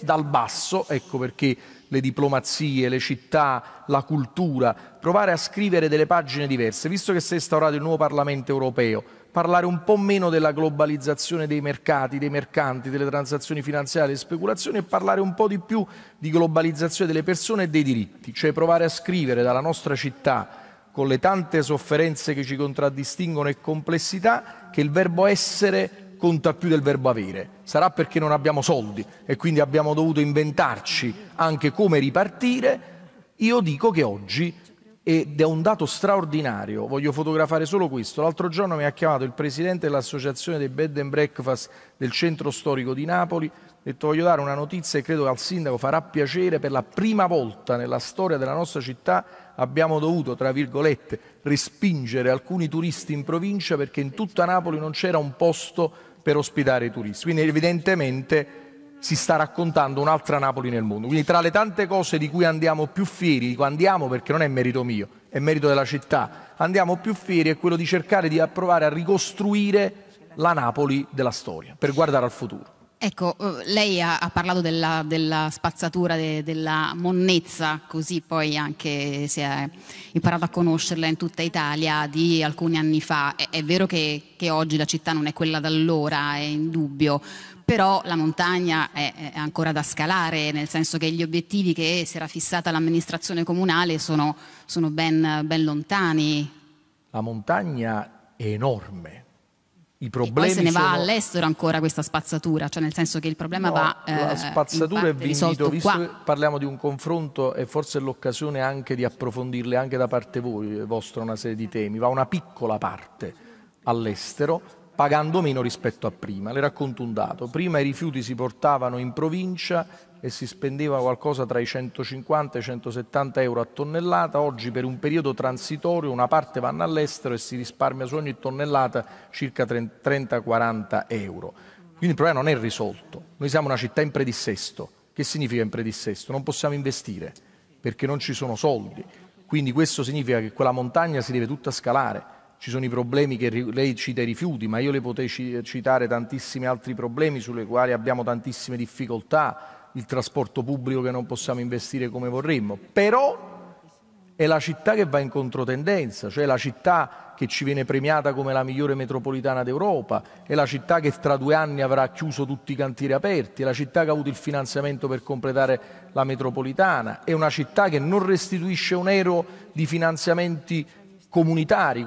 dal basso, ecco perché le diplomazie, le città, la cultura, provare a scrivere delle pagine diverse, visto che si è instaurato il nuovo Parlamento europeo, parlare un po' meno della globalizzazione dei mercati, dei mercanti, delle transazioni finanziarie, delle speculazioni e parlare un po' di più di globalizzazione delle persone e dei diritti, cioè provare a scrivere dalla nostra città con le tante sofferenze che ci contraddistinguono e complessità, che il verbo essere conta più del verbo avere. Sarà perché non abbiamo soldi e quindi abbiamo dovuto inventarci anche come ripartire. Io dico che oggi, ed è un dato straordinario, voglio fotografare solo questo, l'altro giorno mi ha chiamato il presidente dell'associazione dei bed and breakfast del centro storico di Napoli, ha detto voglio dare una notizia e credo che al sindaco farà piacere, per la prima volta nella storia della nostra città abbiamo dovuto, tra virgolette, respingere alcuni turisti in provincia perché in tutta Napoli non c'era un posto per ospitare i turisti. Quindi evidentemente si sta raccontando un'altra Napoli nel mondo. Quindi tra le tante cose di cui andiamo più fieri, dico andiamo perché non è merito mio, è merito della città, andiamo più fieri è quello di cercare di provare a ricostruire la Napoli della storia, per guardare al futuro. Ecco, eh, lei ha, ha parlato della, della spazzatura, de, della monnezza, così poi anche si è imparato a conoscerla in tutta Italia di alcuni anni fa. È, è vero che, che, oggi la città non è quella d'allora, è indubbio, però la montagna è, è, ancora da scalare, nel senso che gli obiettivi che si era fissata l'amministrazione comunale sono, sono ben, ben lontani. La montagna è enorme, i problemi e poi se ne va sono... all'estero ancora questa spazzatura, cioè nel senso che il problema no, va La eh, spazzatura è vinto, visto qua. che parliamo di un confronto e forse è l'occasione anche di approfondirle anche da parte voi, vostra una serie di temi, va una piccola parte all'estero pagando meno rispetto a prima. Le racconto un dato, prima i rifiuti si portavano in provincia e si spendeva qualcosa tra i 150 e i 170 euro a tonnellata, oggi per un periodo transitorio una parte vanno all'estero e si risparmia su ogni tonnellata circa 30-40 euro. Quindi il problema non è risolto. Noi siamo una città in predissesto. Che significa in predissesto? Non possiamo investire perché non ci sono soldi. Quindi questo significa che quella montagna si deve tutta scalare. Ci sono i problemi che lei cita i rifiuti, ma io le potrei citare tantissimi altri problemi sulle quali abbiamo tantissime difficoltà il trasporto pubblico che non possiamo investire come vorremmo, però è la città che va in controtendenza, cioè la città che ci viene premiata come la migliore metropolitana d'Europa, è la città che tra due anni avrà chiuso tutti i cantieri aperti, è la città che ha avuto il finanziamento per completare la metropolitana, è una città che non restituisce un euro di finanziamenti comunitari.